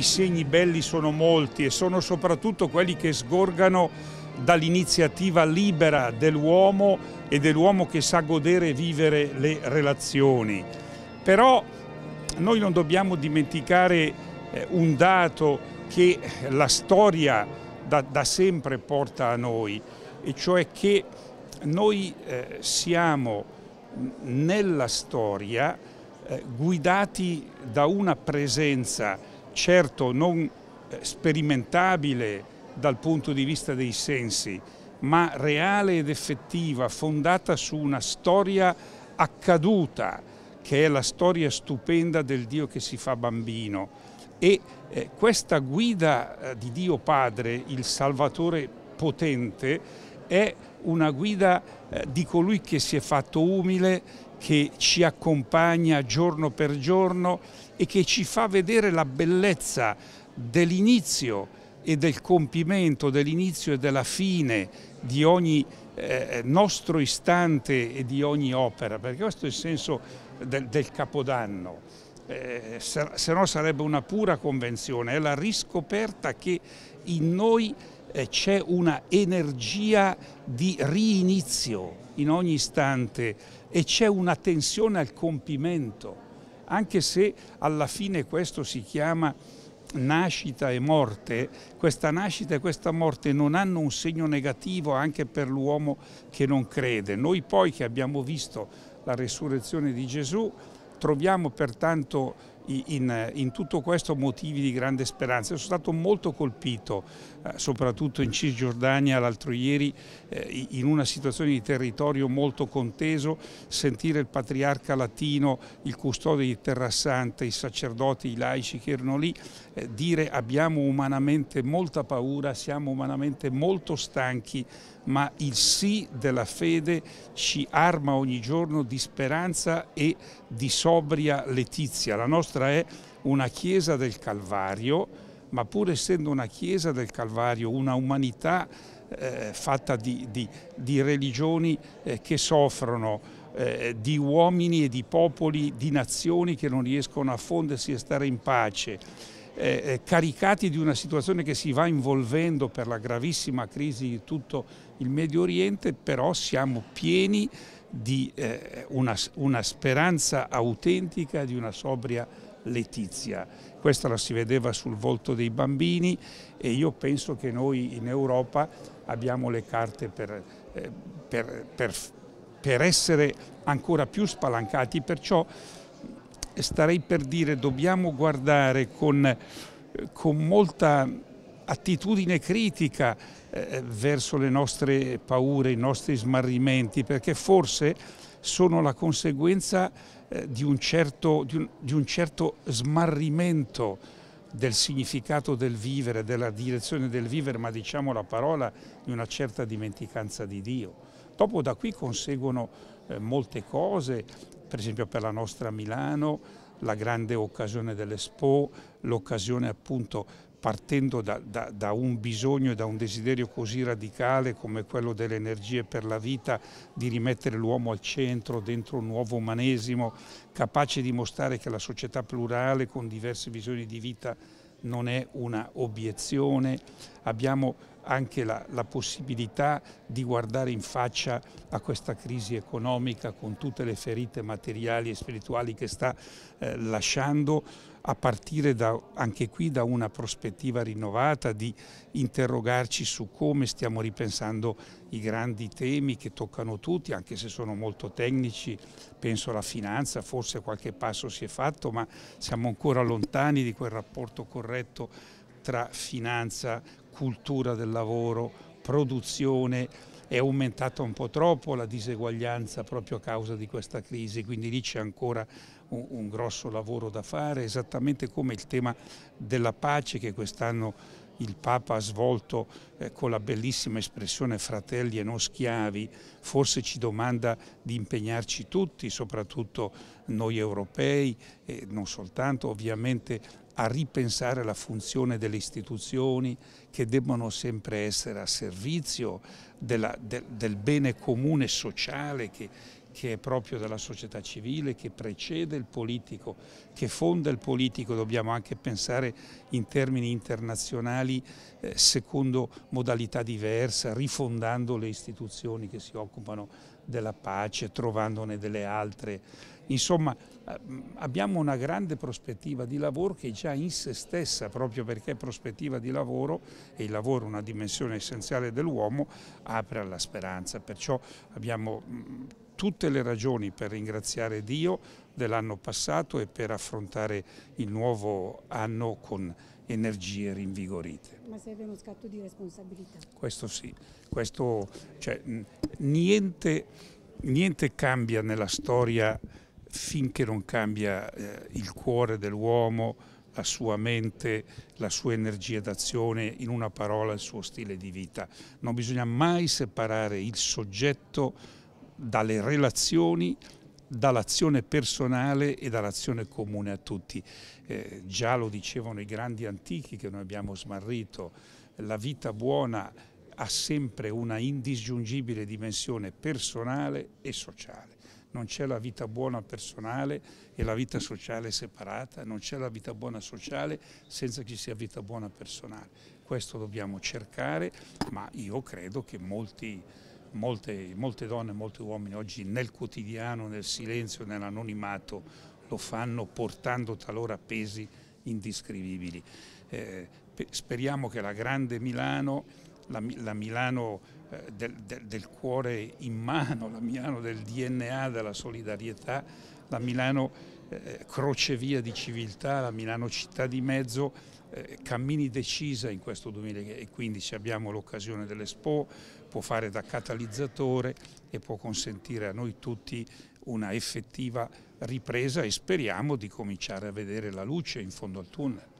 i segni belli sono molti e sono soprattutto quelli che sgorgano dall'iniziativa libera dell'uomo e dell'uomo che sa godere e vivere le relazioni. Però noi non dobbiamo dimenticare eh, un dato che la storia da, da sempre porta a noi, e cioè che noi eh, siamo nella storia eh, guidati da una presenza certo non eh, sperimentabile dal punto di vista dei sensi, ma reale ed effettiva, fondata su una storia accaduta, che è la storia stupenda del Dio che si fa bambino. E eh, questa guida eh, di Dio Padre, il Salvatore potente, è una guida eh, di colui che si è fatto umile, che ci accompagna giorno per giorno e che ci fa vedere la bellezza dell'inizio e del compimento, dell'inizio e della fine di ogni eh, nostro istante e di ogni opera, perché questo è il senso del, del Capodanno. Eh, se, se, no sarebbe una pura convenzione, è la riscoperta che in noi c'è una energia di rinizio in ogni istante e c'è una tensione al compimento, anche se alla fine questo si chiama nascita e morte, questa nascita e questa morte non hanno un segno negativo anche per l'uomo che non crede. Noi poi che abbiamo visto la resurrezione di Gesù troviamo pertanto in, in, tutto questo motivi di grande speranza. Sono stato molto colpito, eh, soprattutto in Cisgiordania l'altro ieri, eh, in una situazione di territorio molto conteso, sentire il patriarca latino, il custode di Terra Santa, i sacerdoti, i laici che erano lì, eh, dire abbiamo umanamente molta paura, siamo umanamente molto stanchi, ma il sì della fede ci arma ogni giorno di speranza e di sobria letizia. La nostra è una chiesa del Calvario, ma pur essendo una chiesa del Calvario, una umanità eh, fatta di, di, di religioni eh, che soffrono, eh, di uomini e di popoli, di nazioni che non riescono a fondersi e stare in pace eh, eh, caricati di una situazione che si va involvendo per la gravissima crisi di tutto il Medio Oriente, però siamo pieni di eh, una, una speranza autentica, di una sobria letizia. Questa la si vedeva sul volto dei bambini e io penso che noi in Europa abbiamo le carte per, eh, per, per, per essere ancora più spalancati, perciò starei per dire dobbiamo guardare con, con molta attitudine critica eh, verso le nostre paure, i nostri smarrimenti, perché forse sono la conseguenza eh, di, un certo, di, un, di un certo smarrimento del significato del vivere, della direzione del vivere, ma diciamo la parola di una certa dimenticanza di Dio. Dopo da qui conseguono eh, molte cose, per esempio per la nostra Milano, la grande occasione dell'Expo, l'occasione appunto partendo da, da, da, un bisogno e da un desiderio così radicale come quello delle energie per la vita, di rimettere l'uomo al centro, dentro un nuovo umanesimo, capace di mostrare che la società plurale con diverse visioni di vita non è una obiezione, abbiamo anche la, la, possibilità di guardare in faccia a questa crisi economica con tutte le ferite materiali e spirituali che sta eh, lasciando a partire da, anche qui da una prospettiva rinnovata di interrogarci su come stiamo ripensando i grandi temi che toccano tutti, anche se sono molto tecnici, penso alla finanza, forse qualche passo si è fatto, ma siamo ancora lontani di quel rapporto corretto tra finanza, cultura del lavoro, produzione, è aumentata un po' troppo la diseguaglianza proprio a causa di questa crisi, quindi lì c'è ancora un, un, grosso lavoro da fare, esattamente come il tema della pace che quest'anno il Papa ha svolto eh, con la bellissima espressione fratelli e non schiavi, forse ci domanda di impegnarci tutti, soprattutto noi europei, e non soltanto ovviamente a ripensare la funzione delle istituzioni che debbono sempre essere a servizio della, de, del bene comune sociale che, che è proprio della società civile, che precede il politico, che fonda il politico, dobbiamo anche pensare in termini internazionali eh, secondo modalità diverse, rifondando le istituzioni che si occupano della pace, trovandone delle altre. Insomma, eh, abbiamo una grande prospettiva di lavoro che già in se stessa, proprio perché prospettiva di lavoro e il lavoro è una dimensione essenziale dell'uomo, apre alla speranza. Perciò abbiamo tutte le ragioni per ringraziare Dio dell'anno passato e per affrontare il nuovo anno con energie rinvigorite. Ma serve uno scatto di responsabilità. Questo sì, questo, cioè, niente, niente, cambia nella storia finché non cambia eh, il cuore dell'uomo, la sua mente, la sua energia d'azione, in una parola il suo stile di vita. Non bisogna mai separare il soggetto dalle relazioni, dall'azione personale e dall'azione comune a tutti. Eh, già lo dicevano i grandi antichi che noi abbiamo smarrito, la vita buona ha sempre una indisgiungibile dimensione personale e sociale. Non c'è la vita buona personale e la vita sociale separata, non c'è la vita buona sociale senza che ci sia vita buona personale. Questo dobbiamo cercare, ma io credo che molti molte, molte donne, molti uomini oggi nel quotidiano, nel silenzio, nell'anonimato lo fanno portando talora pesi indiscrivibili. Eh, speriamo che la grande Milano, la, la Milano eh, del, del, del, cuore in mano, la Milano del DNA, della solidarietà, la Milano eh, crocevia di civiltà, la Milano città di mezzo, eh, cammini decisa in questo 2015, abbiamo l'occasione dell'Expo, può fare da catalizzatore e può consentire a noi tutti una effettiva ripresa e speriamo di cominciare a vedere la luce in fondo al tunnel.